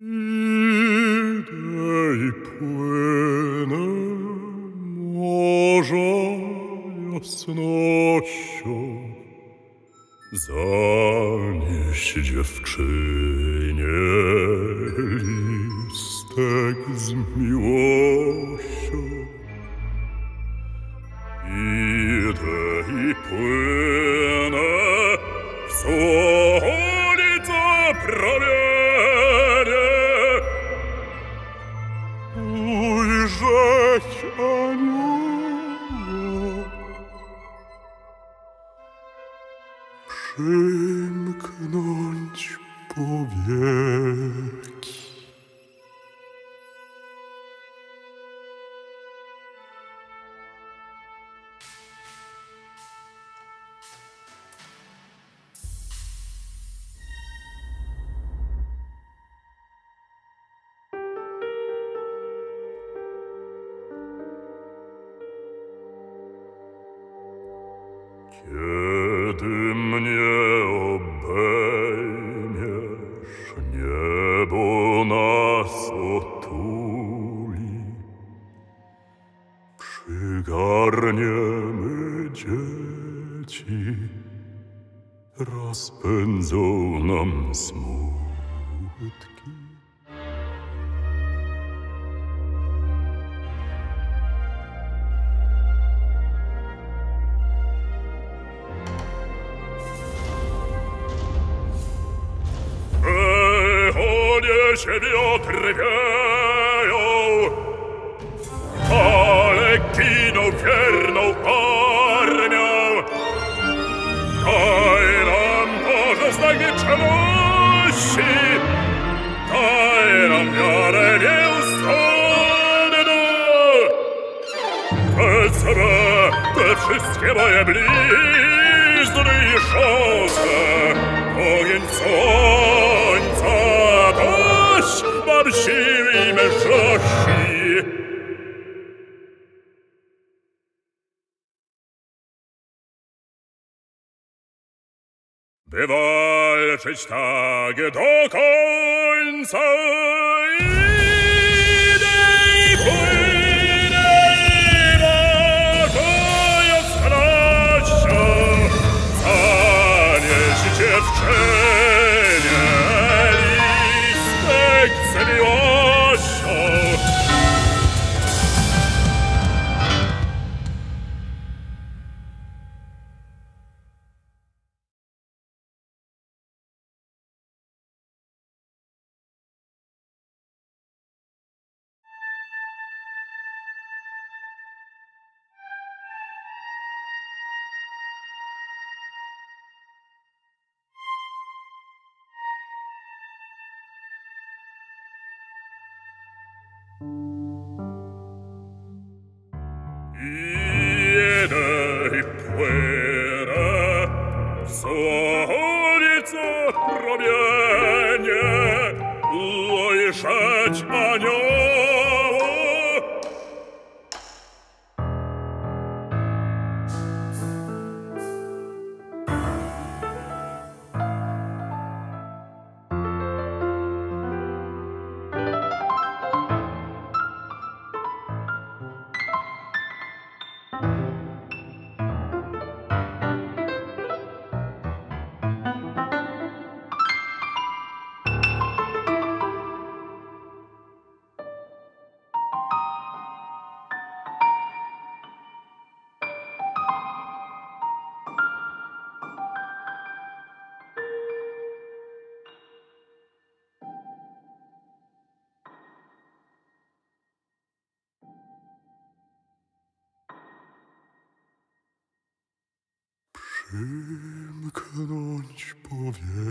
Idę i płynę morza jasnością. Zanieś dziewczynie listek z miłością. Idę i płynę w słońca przymknąć powieki. Kiedy mnie obejmiesz, niebo nas otuli. Przygarniemy dzieci, rozpędzą nam smutki. Echonie się wiotry wieją, ale giną wierną armią. Daj nam Boże znak wieczności, daj nam wiarę nieustanną. Same, te wszystkie moje blizny i szose, ogień słońca nas barszywi meszosi. By walczyć tak do końca Idę i Przymknąć powieki.